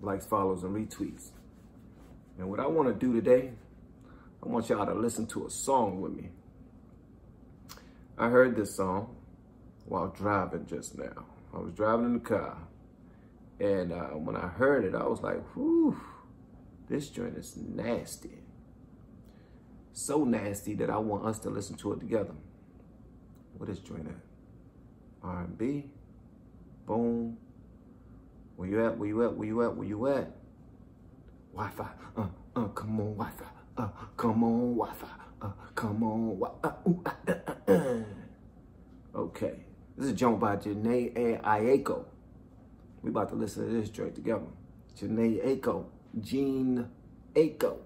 likes, follows, and retweets. And what I want to do today, I want y'all to listen to a song with me. I heard this song while driving just now. I was driving in the car. And uh, when I heard it, I was like, whew, this joint is nasty. So nasty that I want us to listen to it together. What is joint at? R&B. Boom. Where you at? Where you at? Where you at? Where you at? Wi-Fi. Uh, uh, come on, Wi-Fi. Uh, come on, Wi-Fi. Uh, come on, Wi-Fi. Uh, uh, uh, uh. Okay. This is joint by Jhené Aiko. We about to listen to this joint together. Jhené Aiko. Jean Aiko.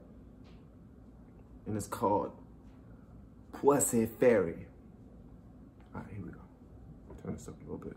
And it's called Poissy Fairy. All right, here we go. Turn this up a little bit.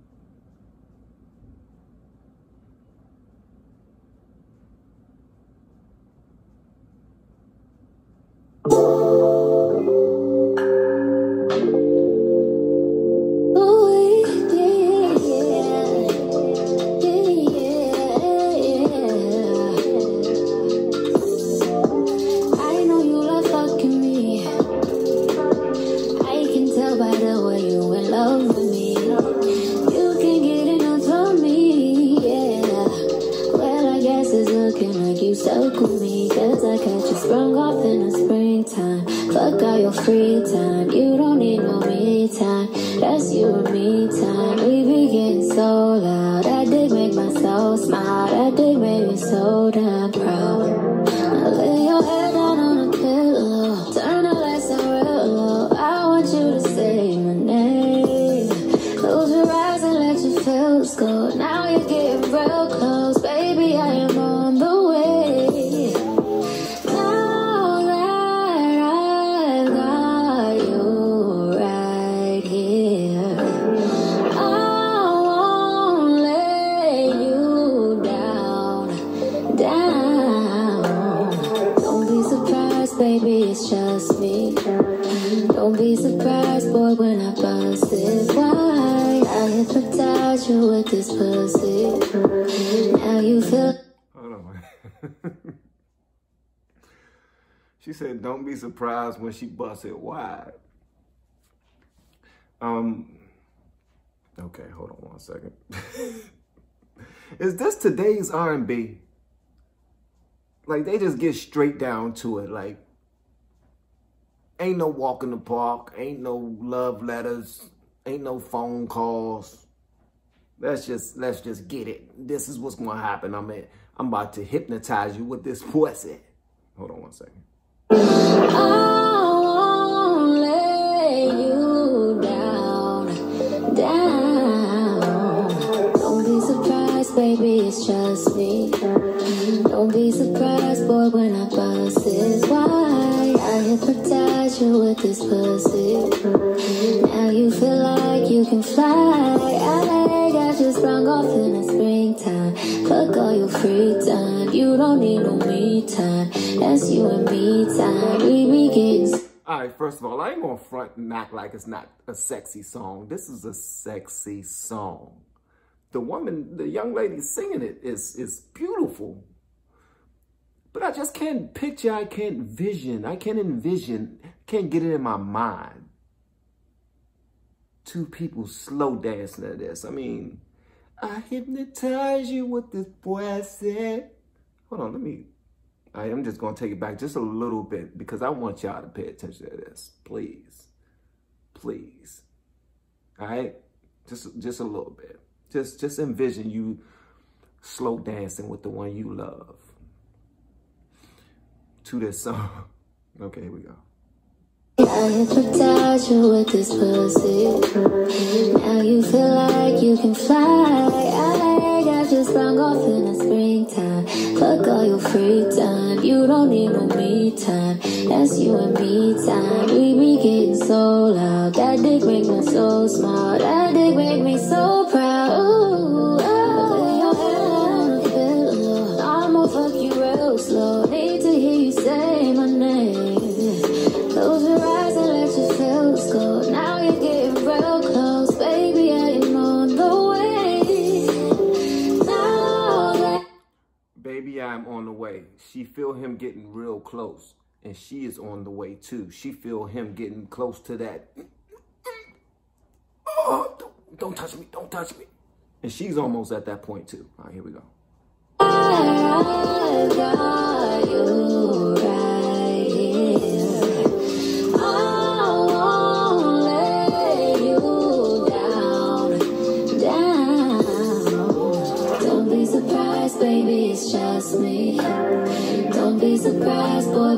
Fuck all your free time. You don't need no me time. That's you and me time. We be getting so loud. That dick make my soul smile. That dick make me so damn proud. Baby, it's just me. Don't be surprised, boy, when I bust this wide. I hypnotize you with this pussy. Now you feel. Hold on. she said, don't be surprised when she busts it wide. Um, okay, hold on one second. Is this today's R&B? Like, they just get straight down to it. Like, ain't no walk in the park. Ain't no love letters. Ain't no phone calls. Let's just let's just get it. This is what's gonna happen. I'm at, I'm about to hypnotize you with this pussy. Hold on one second. Oh. Baby, it's just me. Don't be surprised, boy, when I bust this wide. I hypnotize you with this pussy. Now you feel like you can fly. I got you sprung off in the springtime. Fuck all your free time. You don't need no me time. That's you and me time. We be getting All right, first of all, I ain't gonna front and act like it's not a sexy song. This is a sexy song. The woman, the young lady singing it is is beautiful. But I just can't picture, I can't vision, I can't envision, can't get it in my mind. Two people slow dancing to this. I mean, I hypnotize you with this pussy. Hold on, let me I am just going to take it back just a little bit because I want y'all to pay attention to this. Please. Please. All right? Just just a little bit. Just just envision you slow dancing with the one you love to this song. Okay, here we go. I hypnotize you with this pussy. Now you feel like you can fly. I got just sprung off in the springtime. Fuck all your free time. You don't need no me time. That's you and me time. We be getting so loud. That dick make me so smile. That dick make me so proud. Ooh, She feel him getting real close. And she is on the way too. She feel him getting close to that. Oh, don't, don't touch me. Don't touch me. And she's almost at that point too. All right, here we go.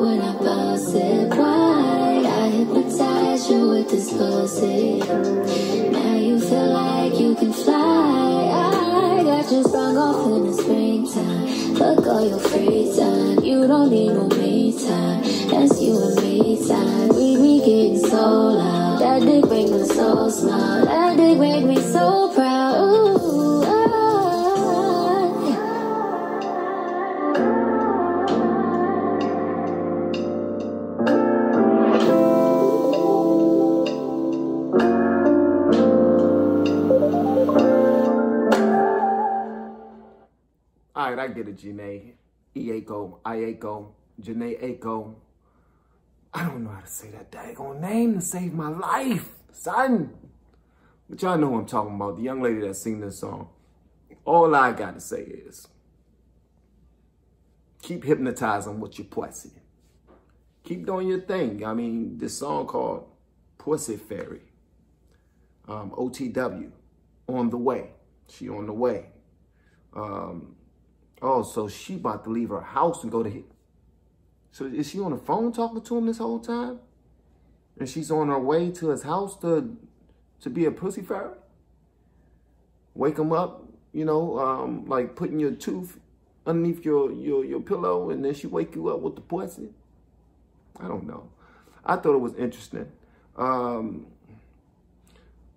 When I bust it wide. I hypnotize you with this pussy. Now you feel like you can fly. I got you sprung off in the springtime. Fuck all your free time. You don't need no me time. That's you and me time. We be getting so loud. That dick make me so smile. That dick make me so proud. I get it, Janae. Ieko, Ieko, Janae Aiko. I don't know how to say that daggone name to save my life, son. But y'all know who I'm talking about, the young lady that sing this song. All I gotta say is, keep hypnotizing with your pussy. Keep doing your thing. I mean, this song called Pussy Fairy. Um, OTW, on the way. She on the way. Um, Oh, so she about to leave her house and go to him. So is she on the phone talking to him this whole time? And she's on her way to his house to to be a pussy fairy? Wake him up, you know, um, like putting your tooth underneath your, your, your pillow and then she wake you up with the pussy? I don't know. I thought it was interesting. Um,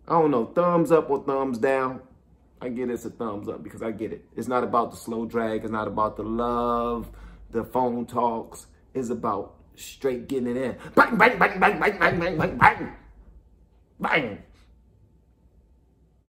I don't know, thumbs up or thumbs down. I get it's a thumbs up because I get it. It's not about the slow drag. It's not about the love, the phone talks. It's about straight getting it in. Bang, bang, bang, bang, bang, bang, bang, bang, bang. Bang.